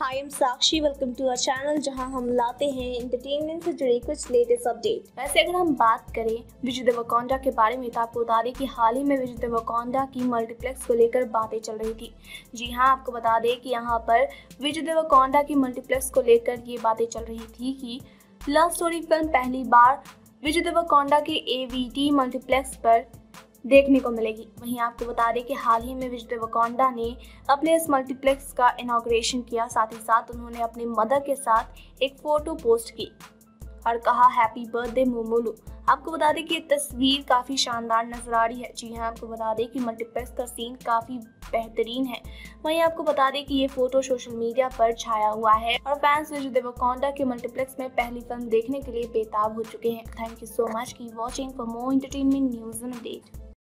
Hi am Sakshi welcome to our channel जहाँ हम लाते हैं एंटरटेनमेंट से जुड़े कुछ लेटेस्ट अपडेट वैसे अगर हम बात करें विजय देवकोंडा के बारे में तो आपको बता दें कि हाल ही में विजय देवरकोंडा की मल्टीप्लेक्स को लेकर बातें चल रही थी। जी हाँ आपको बता दें कि यहाँ पर विजय देवरकोंडा की मल्टीप्लेक्स को लेकर ये बातें चल रही थी कि लव स्टोरी फ़िल्म पहली बार विजय देवरकोंडा के एवीटी मल्टीप्लेक्स पर देखने को मिलेगी। वहीं आपको बता दें कि हाल ही में विजय देवरकोंडा ने अपने इस मल्टीप्लेक्स का इनाग्रेशन किया। साथ ही साथ उन्होंने अपने मदर के साथ एक फ़ोटो पोस्ट की और कहा हैप्पी बर्थडे मोमोलू। आपको बता दें कि ये तस्वीर काफ़ी शानदार नज़र आ रही है। जी हाँ आपको बता दें कि मल्टीप्लेक्स का सीन काफ़ी बेहतरीन है। वहीं आपको बता दें कि ये फ़ोटो सोशल मीडिया पर छाया हुआ है और फैंस विजय देवकोंडा के मल्टीप्लेक्स में पहली फ़िल्म देखने के लिए बेताब हो चुके हैं। थैंक यू सो मच की watching for more entertainment news and update